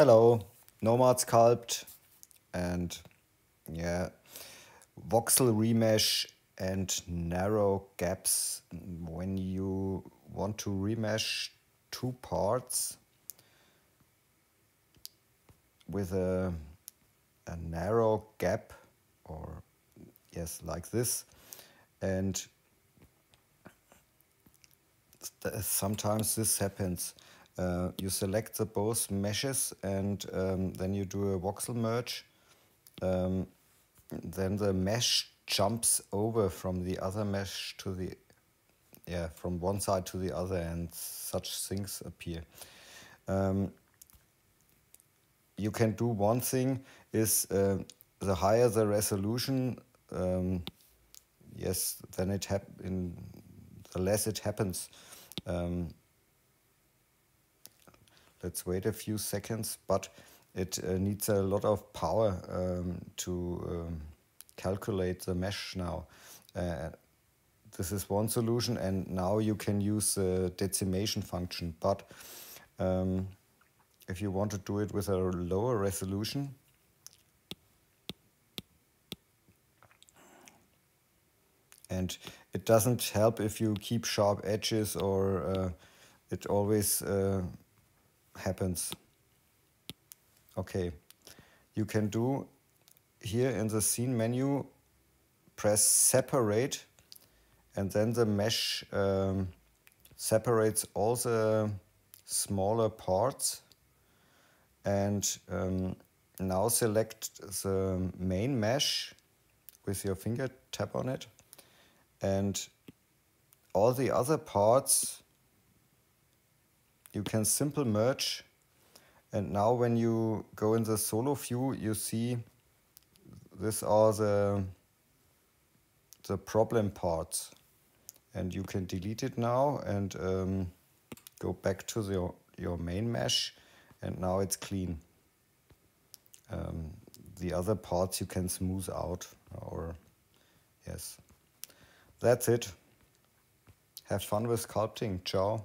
Hello, Nomad Sculpt and yeah, voxel remesh and narrow gaps. When you want to remesh two parts with a, a narrow gap or yes like this and sometimes this happens uh, you select the both meshes and um, then you do a voxel merge. Um, then the mesh jumps over from the other mesh to the, yeah, from one side to the other and such things appear. Um, you can do one thing is uh, the higher the resolution, um, yes, then it hap in the less it happens. Um, let's wait a few seconds, but it uh, needs a lot of power um, to um, calculate the mesh now. Uh, this is one solution and now you can use the decimation function, but um, if you want to do it with a lower resolution, and it doesn't help if you keep sharp edges or uh, it always uh, happens. Okay, you can do here in the scene menu, press separate and then the mesh um, separates all the smaller parts. And um, now select the main mesh with your finger tap on it. And all the other parts you can simple merge and now when you go in the solo view you see these are the the problem parts. And you can delete it now and um, go back to the, your main mesh and now it's clean. Um, the other parts you can smooth out or yes. That's it. Have fun with sculpting. Ciao